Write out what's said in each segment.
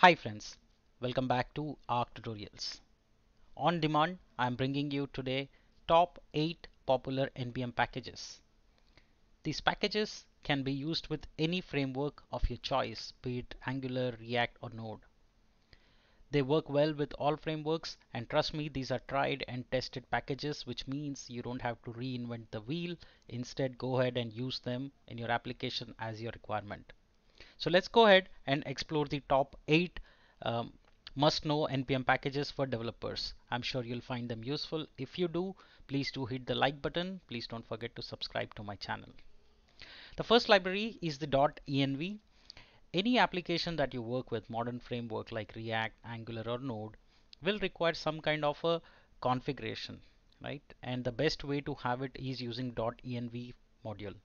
Hi friends, welcome back to ARC Tutorials. On demand, I'm bringing you today top 8 popular NPM packages. These packages can be used with any framework of your choice, be it Angular, React or Node. They work well with all frameworks and trust me, these are tried and tested packages which means you don't have to reinvent the wheel. Instead, go ahead and use them in your application as your requirement. So let's go ahead and explore the top 8 um, must know npm packages for developers. I'm sure you'll find them useful. If you do, please do hit the like button. Please don't forget to subscribe to my channel. The first library is the dotenv. Any application that you work with, modern framework like React, Angular or Node will require some kind of a configuration, right? And the best way to have it is using dotenv module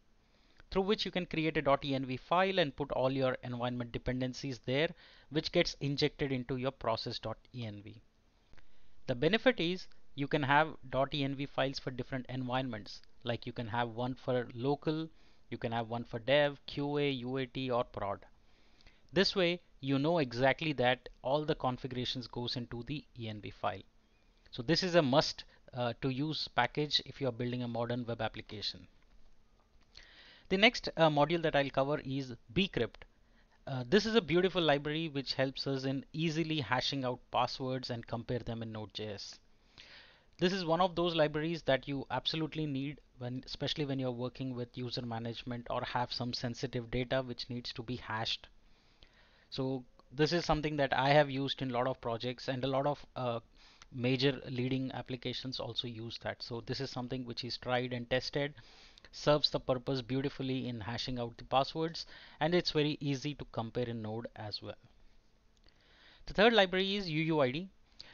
through which you can create a .env file and put all your environment dependencies there which gets injected into your process.env. The benefit is you can have .env files for different environments like you can have one for local, you can have one for dev, QA, UAT or prod. This way you know exactly that all the configurations goes into the env file. So this is a must uh, to use package if you are building a modern web application. The next uh, module that I'll cover is bcrypt. Uh, this is a beautiful library which helps us in easily hashing out passwords and compare them in Node.js. This is one of those libraries that you absolutely need when, especially when you're working with user management or have some sensitive data which needs to be hashed. So this is something that I have used in a lot of projects and a lot of uh, major leading applications also use that. So this is something which is tried and tested serves the purpose beautifully in hashing out the passwords and it's very easy to compare in Node as well. The third library is UUID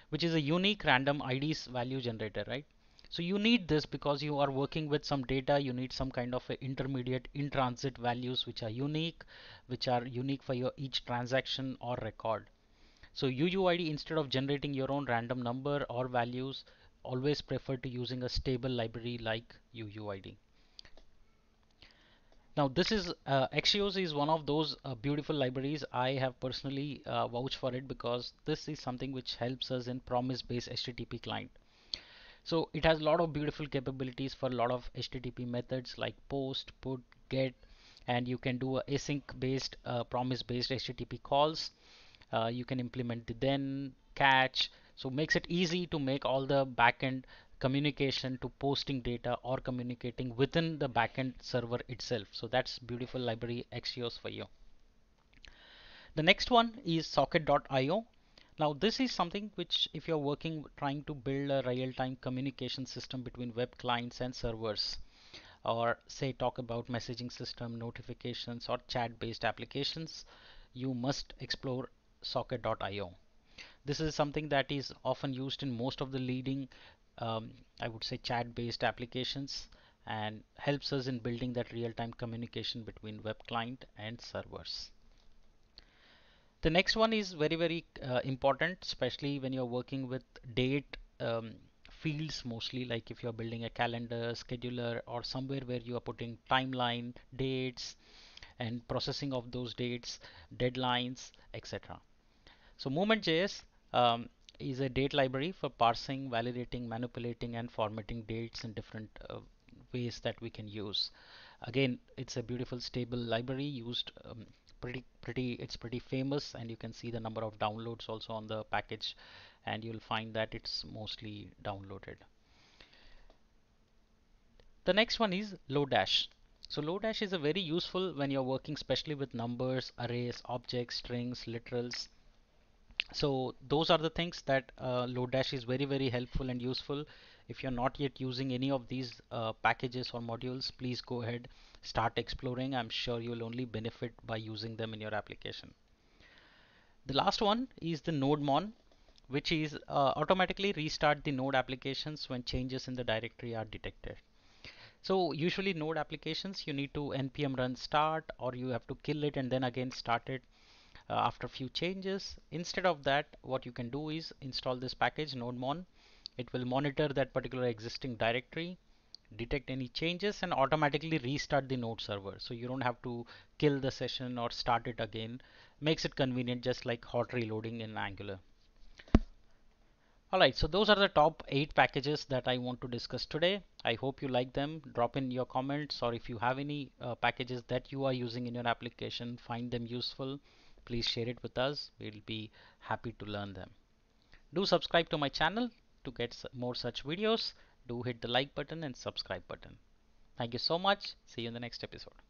which is a unique random IDs value generator, right? So you need this because you are working with some data, you need some kind of intermediate in-transit values which are unique, which are unique for your each transaction or record. So UUID instead of generating your own random number or values, always prefer to using a stable library like UUID. Now this is uh, Axios is one of those uh, beautiful libraries. I have personally uh, vouched for it because this is something which helps us in promise-based HTTP client. So it has a lot of beautiful capabilities for a lot of HTTP methods like post, put, get, and you can do a async-based, uh, promise-based HTTP calls. Uh, you can implement the then, catch, so makes it easy to make all the backend communication to posting data or communicating within the backend server itself. So that's beautiful library Axios for you. The next one is socket.io. Now this is something which if you're working trying to build a real-time communication system between web clients and servers or say talk about messaging system notifications or chat based applications you must explore socket.io this is something that is often used in most of the leading um, I would say chat based applications and helps us in building that real-time communication between web client and servers. The next one is very very uh, important especially when you're working with date um, fields mostly like if you're building a calendar scheduler or somewhere where you are putting timeline dates and processing of those dates deadlines etc. So Moment.js um, is a date library for parsing, validating, manipulating, and formatting dates in different uh, ways that we can use. Again, it's a beautiful stable library used um, pretty pretty it's pretty famous and you can see the number of downloads also on the package and you'll find that it's mostly downloaded. The next one is Lodash. So Lodash is a very useful when you're working especially with numbers, arrays, objects, strings, literals, so those are the things that uh, Lodash is very very helpful and useful. If you're not yet using any of these uh, packages or modules please go ahead start exploring. I'm sure you'll only benefit by using them in your application. The last one is the nodemon which is uh, automatically restart the node applications when changes in the directory are detected so usually node applications you need to npm run start or you have to kill it and then again start it uh, after few changes. Instead of that, what you can do is install this package nodemon. It will monitor that particular existing directory detect any changes and automatically restart the node server so you don't have to kill the session or start it again makes it convenient just like hot reloading in angular alright so those are the top 8 packages that I want to discuss today I hope you like them drop in your comments or if you have any uh, packages that you are using in your application find them useful please share it with us we'll be happy to learn them do subscribe to my channel to get more such videos do hit the like button and subscribe button. Thank you so much. See you in the next episode.